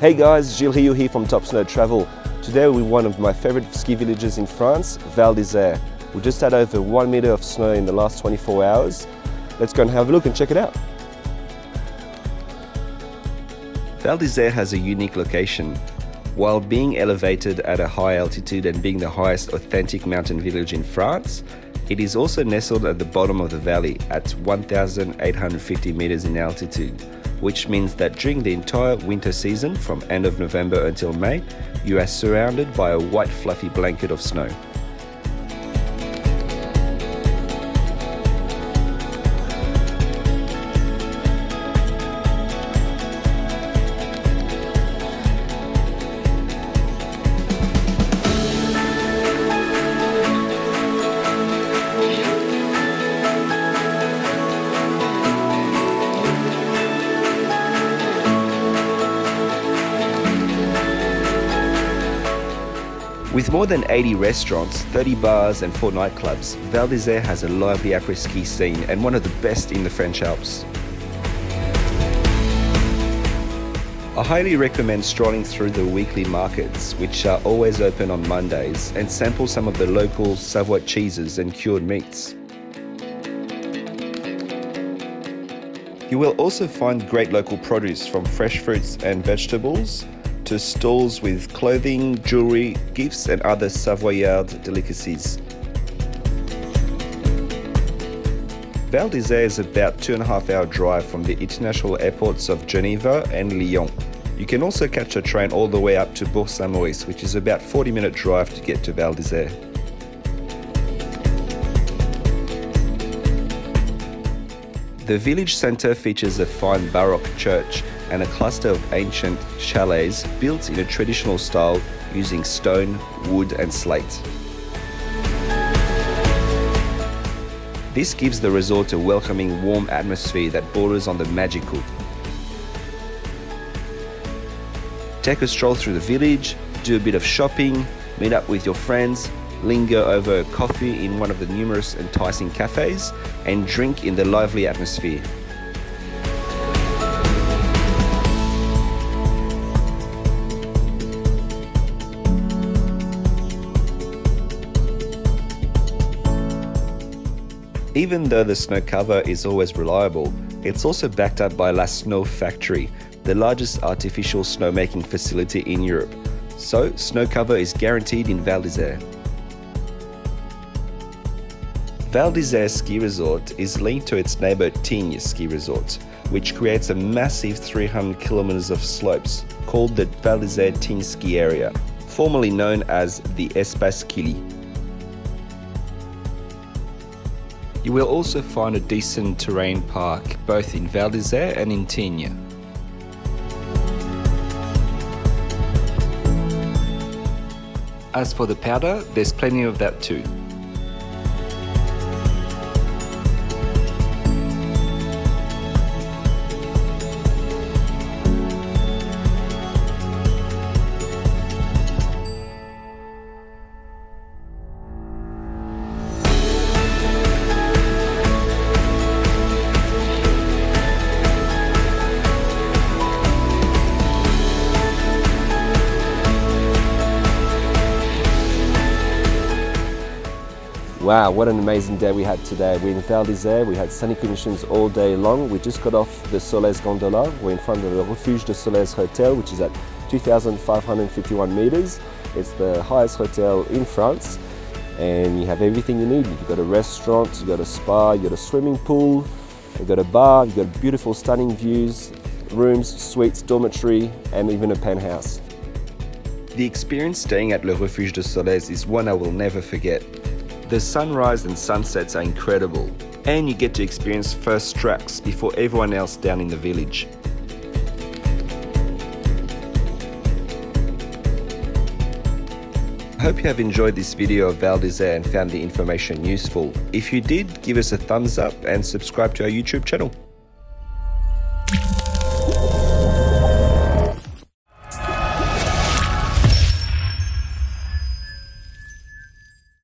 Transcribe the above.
Hey guys, Gilles Riou here from Top Snow Travel. Today we're one of my favorite ski villages in France, Val d'Isère. We just had over one meter of snow in the last 24 hours. Let's go and have a look and check it out. Val d'Isère has a unique location. While being elevated at a high altitude and being the highest authentic mountain village in France, it is also nestled at the bottom of the valley at 1,850 meters in altitude, which means that during the entire winter season from end of November until May, you are surrounded by a white fluffy blanket of snow. With more than 80 restaurants, 30 bars and 4 nightclubs, Val d'Isère has a lively après-ski scene and one of the best in the French Alps. I highly recommend strolling through the weekly markets, which are always open on Mondays, and sample some of the local Savoy cheeses and cured meats. You will also find great local produce from fresh fruits and vegetables to stalls with clothing, jewelry, gifts, and other Savoyard delicacies. Val d'Isère is about two and a half hour drive from the international airports of Geneva and Lyon. You can also catch a train all the way up to Bourg Saint Maurice, which is about 40 minute drive to get to Val d'Isère. The village centre features a fine Baroque church and a cluster of ancient chalets built in a traditional style using stone, wood, and slate. This gives the resort a welcoming, warm atmosphere that borders on the magical. Take a stroll through the village, do a bit of shopping, meet up with your friends, linger over a coffee in one of the numerous enticing cafes, and drink in the lively atmosphere. Even though the snow cover is always reliable, it's also backed up by La Snow Factory, the largest artificial snowmaking facility in Europe. So, snow cover is guaranteed in Val d'Isère. Val d'Isère Ski Resort is linked to its neighbor Tignes Ski Resort, which creates a massive 300 kilometers of slopes called the Val d'Isère Tignes Ski Area, formerly known as the Espace Killy. You will also find a decent terrain park both in Val d'Isère and in Tignes. As for the powder, there's plenty of that too. Wow, what an amazing day we had today. We're in Val d'Isère, we had sunny conditions all day long. We just got off the Solaise Gondola. We're in front of the Refuge de Solaise Hotel, which is at 2,551 meters. It's the highest hotel in France, and you have everything you need. You've got a restaurant, you've got a spa, you've got a swimming pool, you've got a bar, you've got beautiful stunning views, rooms, suites, dormitory, and even a penthouse. The experience staying at Le Refuge de Solaise is one I will never forget. The sunrise and sunsets are incredible, and you get to experience first tracks before everyone else down in the village. I hope you have enjoyed this video of Val d'Isère and found the information useful. If you did, give us a thumbs up and subscribe to our YouTube channel.